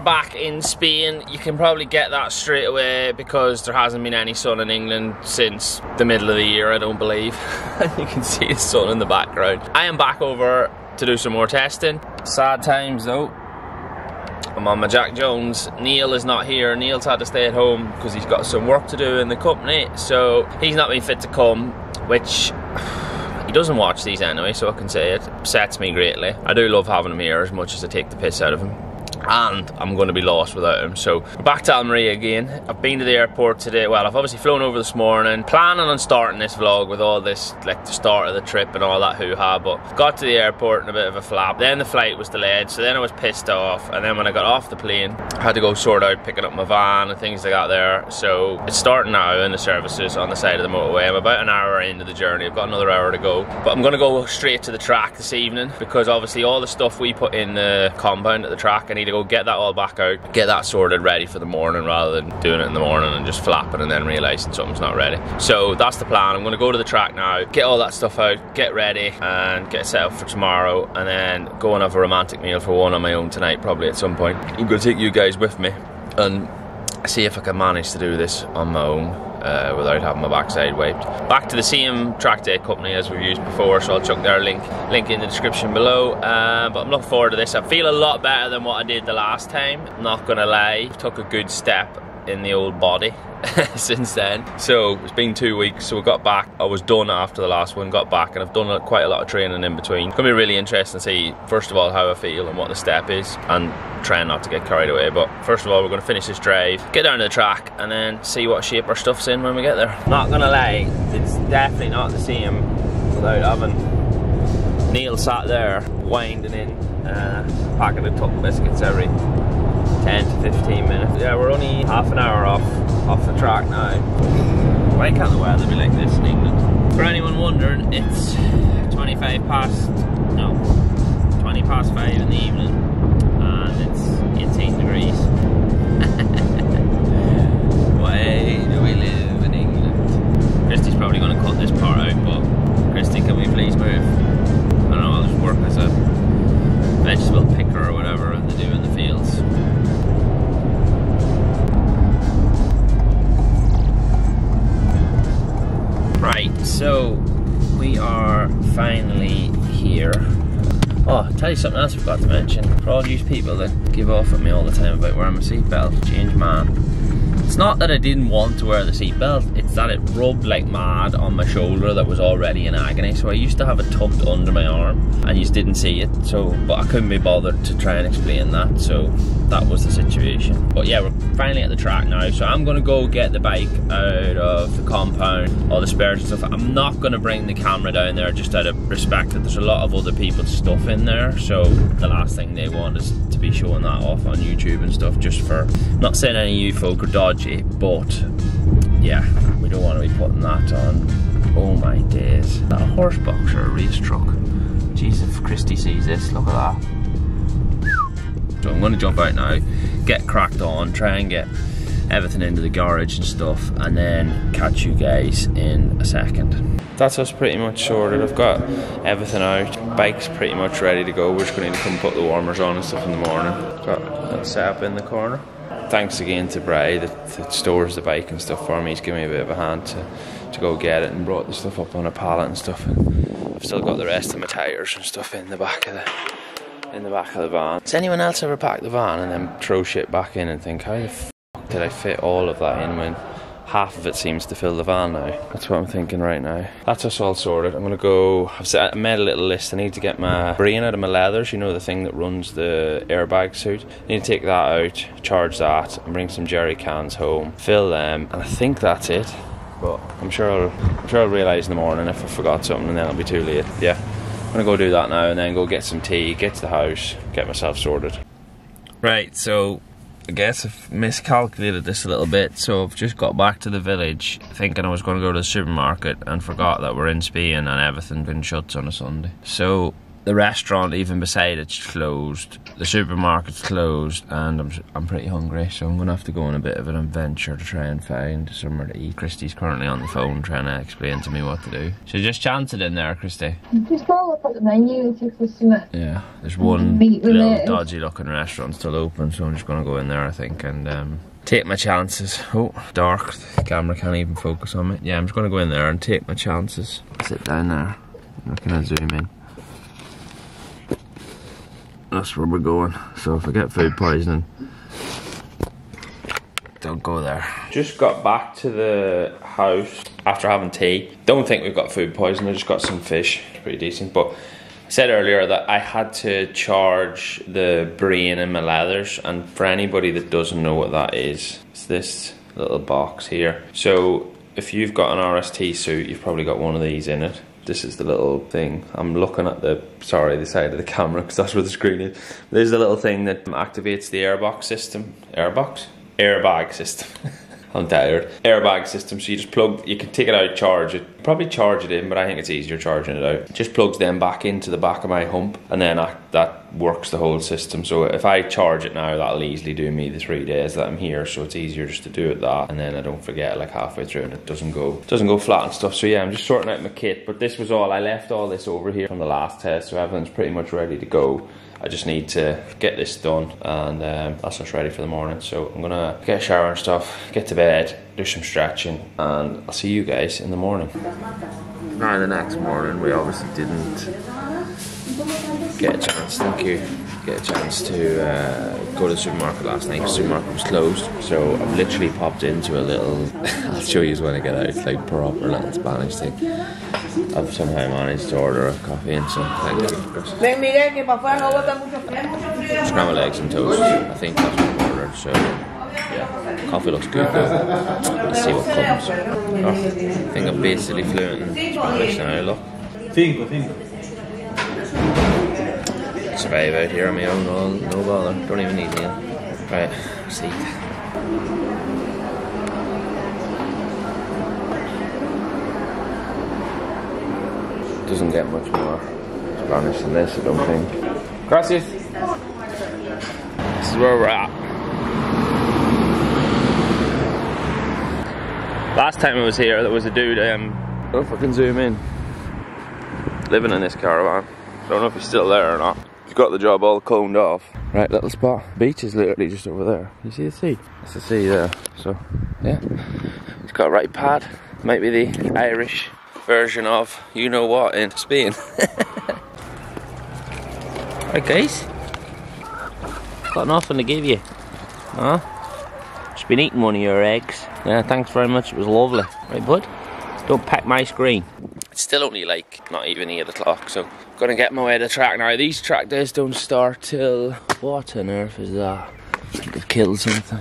are back in Spain. You can probably get that straight away because there hasn't been any sun in England since the middle of the year, I don't believe. you can see the sun in the background. I am back over to do some more testing. Sad times though. I'm on my Jack Jones. Neil is not here. Neil's had to stay at home because he's got some work to do in the company, so he's not been fit to come, which he doesn't watch these anyway, so I can say it. Upsets me greatly. I do love having him here as much as I take the piss out of him and I'm going to be lost without him. So back to Almeria again. I've been to the airport today. Well, I've obviously flown over this morning, planning on starting this vlog with all this, like the start of the trip and all that hoo-ha, but got to the airport in a bit of a flap. Then the flight was delayed, so then I was pissed off. And then when I got off the plane, I had to go sort out picking up my van and things like that there. So it's starting now in the services on the side of the motorway. I'm about an hour into the journey. I've got another hour to go. But I'm going to go straight to the track this evening because obviously all the stuff we put in the compound at the track, I need to go get that all back out, get that sorted ready for the morning rather than doing it in the morning and just flapping and then realising something's not ready. So that's the plan. I'm going to go to the track now, get all that stuff out, get ready and get set up for tomorrow and then go and have a romantic meal for one on my own tonight probably at some point. I'm going to take you guys with me and see if I can manage to do this on my own uh, without having my backside wiped. Back to the same track day company as we've used before, so I'll chuck their link link in the description below. Uh, but I'm looking forward to this. I feel a lot better than what I did the last time. not gonna lie, took a good step in the old body since then. So it's been two weeks, so we got back. I was done after the last one, got back, and I've done quite a lot of training in between. It's gonna be really interesting to see, first of all, how I feel and what the step is, and trying not to get carried away. But first of all, we're gonna finish this drive, get down to the track, and then see what shape our stuff's in when we get there. Not gonna lie, it's definitely not the same without having Neil sat there winding in uh, packet of Tuc biscuits every 10 to 15 minutes. Yeah, we're only half an hour off off the track now. Why can't the weather be like this in England? For anyone wondering, it's 25 past, no, 20 past 5 in the evening something else I forgot to mention. For all you people that give off at me all the time about wearing my seatbelt, change man. It's not that I didn't want to wear the seatbelt, it's that it rubbed like mad on my shoulder that was already in agony. So I used to have it tucked under my arm and you just didn't see it. So, but I couldn't be bothered to try and explain that. So that was the situation. But yeah, we're finally at the track now. So I'm gonna go get the bike out of the compound, all the spares and stuff. I'm not gonna bring the camera down there just out of respect that there's a lot of other people's stuff in there. So the last thing they want is to be showing that off on YouTube and stuff just for, not saying any of you folk are dodgy, but yeah, we don't want to be putting that on. Oh my days. That a horse box or a race truck? Jesus, if Christy sees this, look at that. So I'm going to jump out now, get cracked on, try and get everything into the garage and stuff, and then catch you guys in a second. That's us pretty much sorted. I've got everything out. Bike's pretty much ready to go. We're just going to come put the warmers on and stuff in the morning. Got that set up in the corner. Thanks again to Bray that, that stores the bike and stuff for me. He's given me a bit of a hand to, to go get it and brought the stuff up on a pallet and stuff. And I've still got the rest of my tyres and stuff in the back of the in the back of the van. Does anyone else ever pack the van and then throw shit back in and think, how the f did I fit all of that in when half of it seems to fill the van now? That's what I'm thinking right now. That's us all sorted. I'm gonna go. I've made a little list. I need to get my brain out of my leathers. You know the thing that runs the airbag suit. I need to take that out, charge that, and bring some jerry cans home, fill them, and I think that's it. But I'm sure I'll, I'm sure I'll realise in the morning if I forgot something, and then it'll be too late. Yeah. I'm gonna go do that now and then go get some tea, get to the house, get myself sorted. Right, so I guess I've miscalculated this a little bit, so I've just got back to the village thinking I was going to go to the supermarket and forgot that we're in Spain and everything been shut on a Sunday. So the restaurant even beside it's closed, the supermarket's closed, and I'm I'm pretty hungry, so I'm gonna have to go on a bit of an adventure to try and find somewhere to eat. Christy's currently on the phone trying to explain to me what to do. So just chance it in there, Christy. Just roll up put the menu into Customer. Yeah, there's one little dodgy looking restaurant still open, so I'm just gonna go in there, I think, and um, take my chances. Oh, dark. The camera can't even focus on me. Yeah, I'm just gonna go in there and take my chances. Sit down there. I'm not gonna zoom in. That's where we're going. So if I get food poisoning, don't go there. Just got back to the house after having tea. Don't think we've got food poisoning. I just got some fish. Pretty decent, but. I said earlier that I had to charge the brain in my leathers, and for anybody that doesn't know what that is, it's this little box here. So if you've got an RST suit, you've probably got one of these in it. This is the little thing. I'm looking at the sorry the side of the camera because that's where the screen is. There's the little thing that activates the airbox system. Airbox? Airbag system. I'm tired. Airbag system. So you just plug. You can take it out, charge it. Probably charge it in, but I think it's easier charging it out. Just plugs them back into the back of my hump, and then I, that works the whole system. So if I charge it now, that'll easily do me the three days that I'm here. So it's easier just to do it that, and then I don't forget like halfway through, and it doesn't go doesn't go flat and stuff. So yeah, I'm just sorting out my kit. But this was all. I left all this over here from the last test, so everything's pretty much ready to go. I just need to get this done and um, that's us ready for the morning. So I'm gonna get a shower and stuff, get to bed, do some stretching, and I'll see you guys in the morning. Now the next morning, we obviously didn't get a chance. Thank you. Get a chance to uh, go to the supermarket last night. The supermarket was closed, so I've literally popped into a little. I'll show you when I get out. Like proper little Spanish thing. I've somehow managed to order a coffee and some. Thank you. Chris. Ven, mire que para afuera no bota mucho frío. scrambled eggs and toast. I think that's what I ordered. So yeah, coffee looks good though. Let's see what comes. Oh, I think I'm basically fluent in Spanish now. Look, Cinco, cinco. survive out here on my own. No, no bother. Don't even need Neil. Right, see. Doesn't get much more Spanish than this, I don't think. Gracias. This is where we're at. Last time I was here, there was a dude. Um, I don't know if I can zoom in. Living in this caravan. I Don't know if he's still there or not. He's got the job all coned off. Right, little spot. Beach is literally just over there. You see the sea? That's the sea there. So, yeah. He's got a right pad. Might be the Irish version of you know what in Spain. right, guys. Got nothing to give you. Huh? Just been eating one of your eggs. Yeah, thanks very much. It was lovely. Right, bud? Don't pack my screen. It's still only like not even 8 o'clock, so I'm gonna get my way to the track now. These track days don't start till. What on earth is that? I think I've killed something.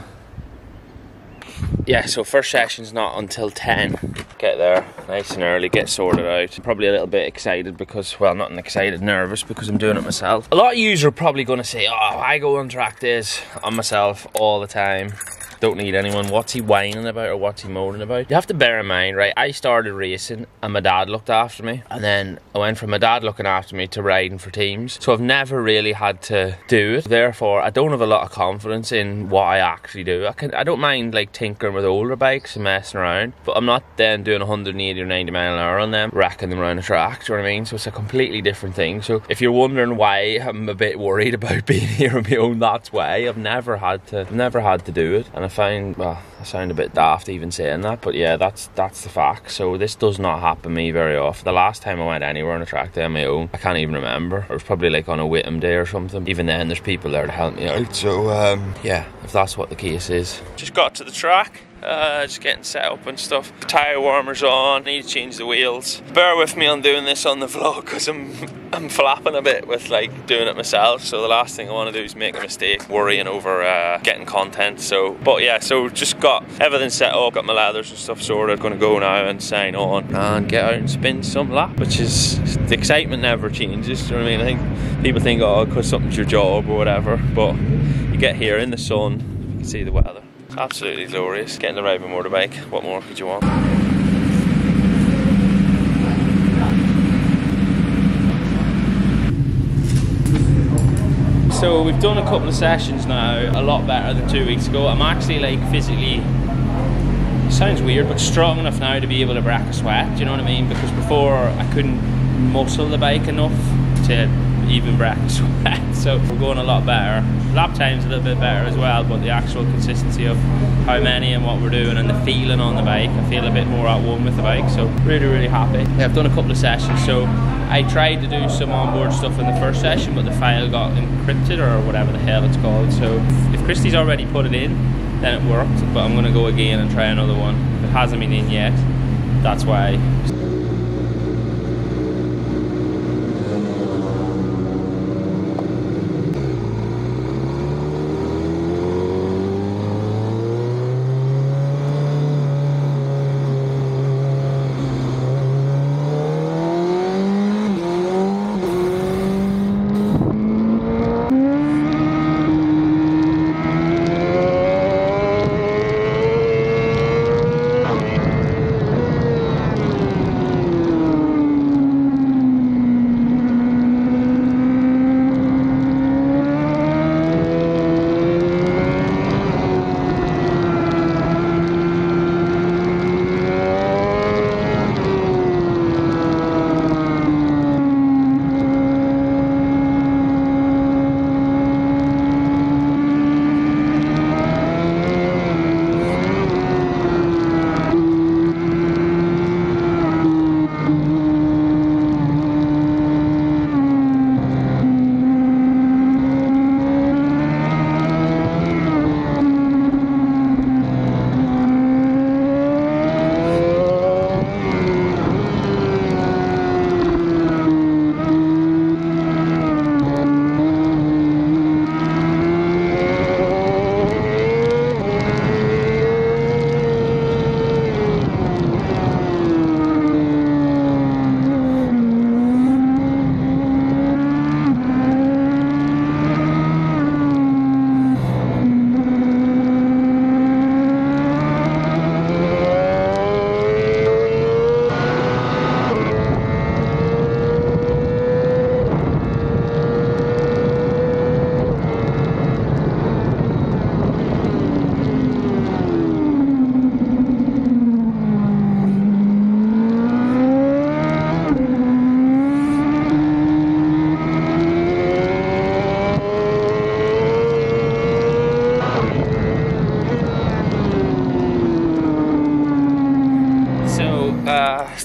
Yeah, so first session's not until 10. Get there nice and early, get sorted out. Probably a little bit excited because, well, not excited, nervous because I'm doing it myself. A lot of you are probably going to say, oh, I go on track days on myself all the time. Don't need anyone. What's he whining about or what's he moaning about? You have to bear in mind, right? I started racing and my dad looked after me. And then I went from my dad looking after me to riding for teams. So I've never really had to do it. Therefore, I don't have a lot of confidence in what I actually do. I can I don't mind like tinkering with older bikes and messing around, but I'm not then doing 180 or 90 mile an hour on them, wrecking them around the track. Do you know what I mean? So it's a completely different thing. So if you're wondering why I'm a bit worried about being here on my own, that's why I've never had to never had to do it. And find well, I sound a bit daft even saying that, but yeah, that's that's the fact. So this does not happen to me very often. The last time I went anywhere on a track day on my own, I can't even remember. It was probably like on a Whittam day or something. Even then, there's people there to help me out. So um, yeah, if that's what the case is. Just got to the track. Uh, just getting set up and stuff. Tire warmers on. Need to change the wheels. Bear with me on doing this on the vlog because I'm I'm flapping a bit with like doing it myself. So the last thing I want to do is make a mistake, worrying over uh, getting content. So, but yeah, so just got everything set up, got my ladders and stuff sorted. Going to go now and sign on and get out and spin some lap, which is the excitement never changes. You know what I mean? I think people think oh, because something's your job or whatever, but you get here in the sun, you can see the weather. Absolutely glorious. Getting ride my motorbike. What more could you want? So we've done a couple of sessions now, a lot better than two weeks ago. I'm actually like physically, sounds weird, but strong enough now to be able to break a sweat. Do you know what I mean? Because before I couldn't muscle the bike enough to even breakfast wet. So we're going a lot better. Lap time's a little bit better as well, but the actual consistency of how many and what we're doing and the feeling on the bike, I feel a bit more at one with the bike. So really, really happy. Yeah, I've done a couple of sessions. So I tried to do some onboard stuff in the first session, but the file got encrypted or whatever the hell it's called. So if Christy's already put it in, then it worked. But I'm gonna go again and try another one. If it hasn't been in yet, that's why.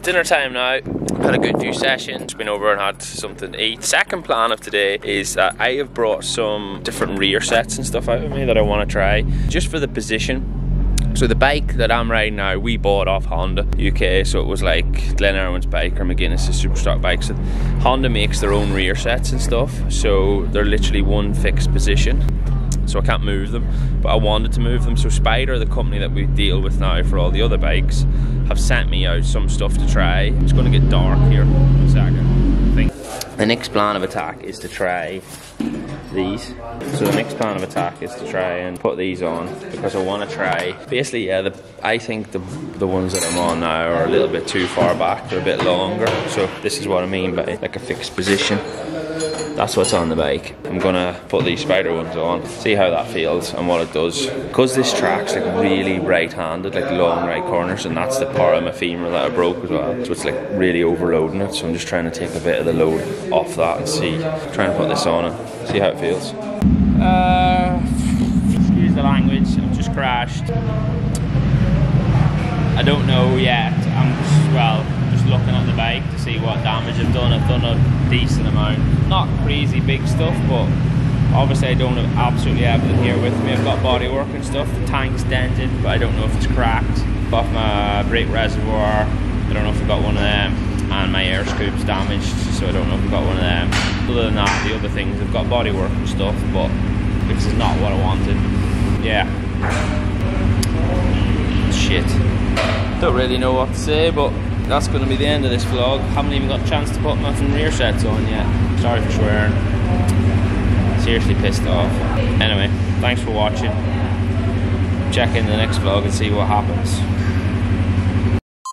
Dinner time now. Had a good few sessions, been over and had something to eat. Second plan of today is that I have brought some different rear sets and stuff out with me that I want to try, just for the position. So the bike that I'm riding now, we bought off Honda UK, so it was like Glenn Irwin's bike or McGuinness's Superstock bike. So Honda makes their own rear sets and stuff, so they're literally one fixed position so I can't move them. But I wanted to move them. So Spider, the company that we deal with now for all the other bikes, have sent me out some stuff to try. It's going to get dark here in a second. The next plan of attack is to try these. So the next plan of attack is to try and put these on because I want to try. Basically, yeah, the, I think the the ones that I'm on now are a little bit too far back. They're a bit longer. So this is what I mean by like a fixed position. That's what's on the bike. I'm gonna put these spider ones on, see how that feels and what it does. Because this track's like really right-handed, like long right corners, and that's the part of my femur that I broke as well. So it's like really overloading it. So I'm just trying to take a bit of the load off that and see, trying to put this on and see how it feels. Uh, excuse the language. I've just crashed. I don't know yet. I'm just, well, just looking at the bike to see what damage I've done. I've done a decent amount. Not crazy big stuff, but obviously I don't have absolutely everything here with me. I've got bodywork and stuff. The tank's dented, but I don't know if it's cracked. Off my brake reservoir, I don't know if I've got one of them. And my air scoop's damaged, so I don't know if I've got one of them. Other than that, the other things, I've got bodywork and stuff, but this is not what I wanted. Yeah. Shit. Don't really know what to say, but that's going to be the end of this vlog. Haven't even got a chance to put my rear sets on yet. Sorry for swearing. Seriously pissed off. Anyway, thanks for watching. Check in the next vlog and see what happens.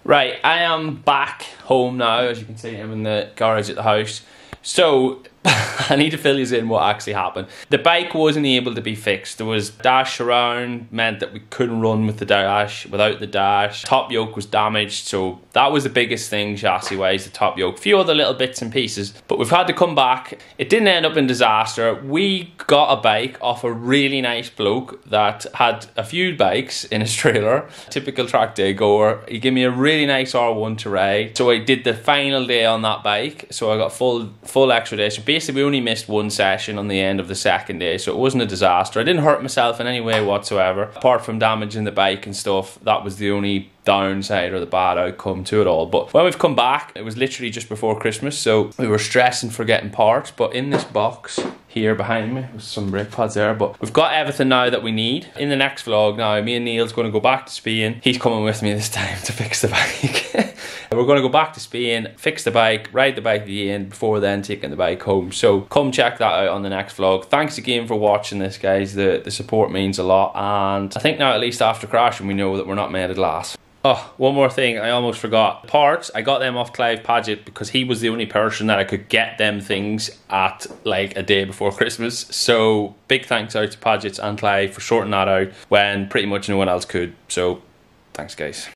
Right, I am back home now. As you can see, I'm in the garage at the house. So, I need to fill you in what actually happened. The bike wasn't able to be fixed. There was dash around, meant that we couldn't run with the dash without the dash. Top yoke was damaged, so that was the biggest thing chassis wise, the top yoke. A few other little bits and pieces, but we've had to come back. It didn't end up in disaster. We got a bike off a really nice bloke that had a few bikes in his trailer. Typical track day goer. He gave me a really nice R1 to ride. So I did the final day on that bike. So I got full full extra day. So basically we only missed one session on the end of the second day. So it wasn't a disaster. I didn't hurt myself in any way whatsoever. Apart from damaging the bike and stuff, that was the only downside or the bad outcome to it all. But when we've come back, it was literally just before Christmas, so we were stressing for getting parts. But in this box here behind me, with some brake pads there, but we've got everything now that we need. In the next vlog now, me and Neil's going to go back to Spain. He's coming with me this time to fix the bike. we're going to go back to Spain, fix the bike, ride the bike again before then taking the bike home. So come check that out on the next vlog. Thanks again for watching this, guys. The, the support means a lot. And I think now, at least after crashing, we know that we're not made of glass. Oh, one more thing, I almost forgot. Parts, I got them off Clive Paget because he was the only person that I could get them things at like a day before Christmas. So big thanks out to Paget's and Clive for sorting that out when pretty much no one else could. So thanks guys.